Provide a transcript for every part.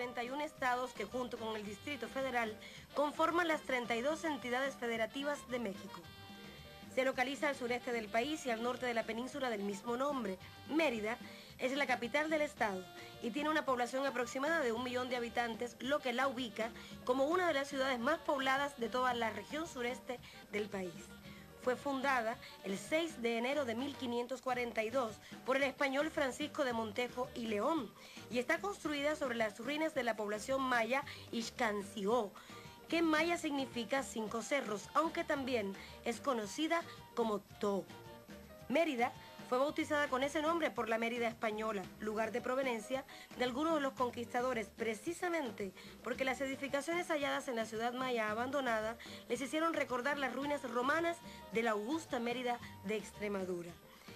los 31 estados que junto con el Distrito Federal conforman las 32 entidades federativas de México. Se localiza al sureste del país y al norte de la península del mismo nombre. Mérida es la capital del estado y tiene una población aproximada de un millón de habitantes, lo que la ubica como una de las ciudades más pobladas de toda la región sureste del país. Fue fundada el 6 de enero de 1542 por el español Francisco de Montejo y León y está construida sobre las ruinas de la población maya Ixcanció, que en maya significa cinco cerros, aunque también es conocida como To. Mérida fue bautizada con ese nombre por la Mérida española, lugar de proveniencia de algunos de los conquistadores, precisamente porque las edificaciones halladas en la ciudad maya abandonada les hicieron recordar las ruinas romanas de la augusta Mérida de Extremadura.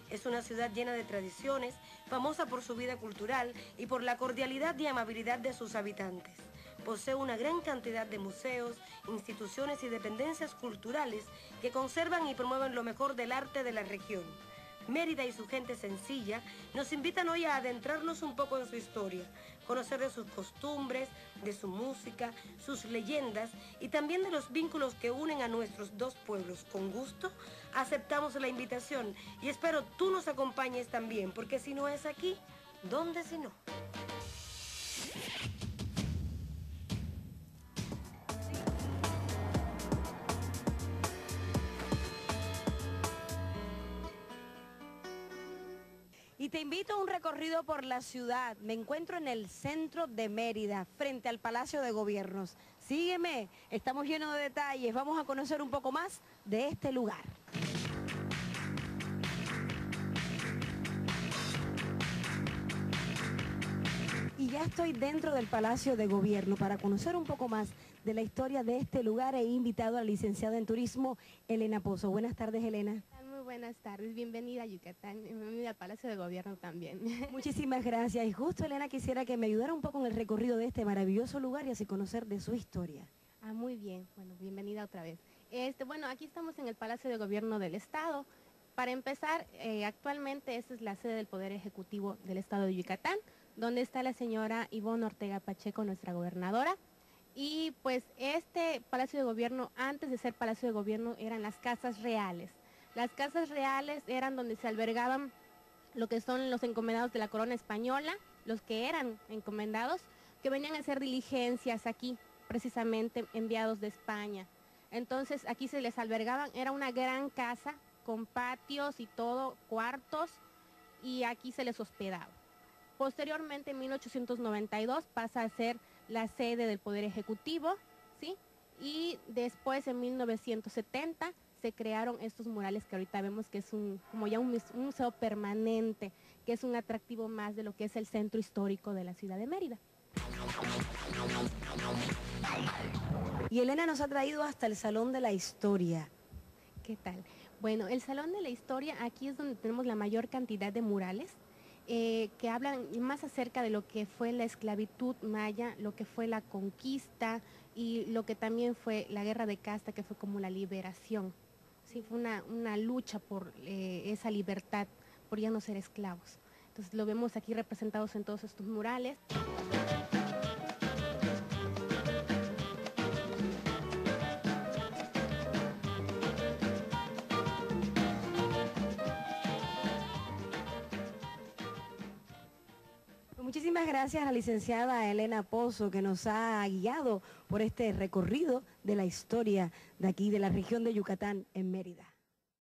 Es una ciudad llena de tradiciones, famosa por su vida cultural y por la cordialidad y amabilidad de sus habitantes. Posee una gran cantidad de museos, instituciones y dependencias culturales que conservan y promueven lo mejor del arte de la región. Mérida y su gente sencilla nos invitan hoy a adentrarnos un poco en su historia, conocer de sus costumbres, de su música, sus leyendas y también de los vínculos que unen a nuestros dos pueblos. Con gusto aceptamos la invitación y espero tú nos acompañes también, porque si no es aquí, ¿dónde si no? Y te invito a un recorrido por la ciudad. Me encuentro en el centro de Mérida, frente al Palacio de Gobiernos. Sígueme, estamos llenos de detalles. Vamos a conocer un poco más de este lugar. Y ya estoy dentro del Palacio de Gobierno para conocer un poco más de la historia de este lugar. He invitado a la licenciada en turismo, Elena Pozo. Buenas tardes, Elena buenas tardes. Bienvenida a Yucatán, bienvenida al Palacio de Gobierno también. Muchísimas gracias. Y justo, Elena, quisiera que me ayudara un poco en el recorrido de este maravilloso lugar y así conocer de su historia. Ah, muy bien. Bueno, bienvenida otra vez. Este, bueno, aquí estamos en el Palacio de Gobierno del Estado. Para empezar, eh, actualmente esta es la sede del Poder Ejecutivo del Estado de Yucatán, donde está la señora Ivonne Ortega Pacheco, nuestra gobernadora. Y pues este Palacio de Gobierno, antes de ser Palacio de Gobierno, eran las casas reales. Las casas reales eran donde se albergaban lo que son los encomendados de la corona española, los que eran encomendados, que venían a hacer diligencias aquí, precisamente enviados de España. Entonces aquí se les albergaban, era una gran casa con patios y todo, cuartos, y aquí se les hospedaba. Posteriormente, en 1892, pasa a ser la sede del Poder Ejecutivo, ¿sí? Y después, en 1970, se crearon estos murales que ahorita vemos que es un, como ya un, museo permanente, que es un atractivo más de lo que es el centro histórico de la ciudad de Mérida. Y Elena nos ha traído hasta el Salón de la Historia. ¿Qué tal? Bueno, el Salón de la Historia, aquí es donde tenemos la mayor cantidad de murales eh, que hablan más acerca de lo que fue la esclavitud maya, lo que fue la conquista y lo que también fue la guerra de casta, que fue como la liberación fue una, lucha por eh, esa libertad, por ya no ser esclavos. Entonces lo vemos aquí representados en todos estos murales. Muchísimas gracias a la licenciada Elena Pozo que nos ha guiado por este recorrido de la historia de aquí, de la región de Yucatán en Mérida.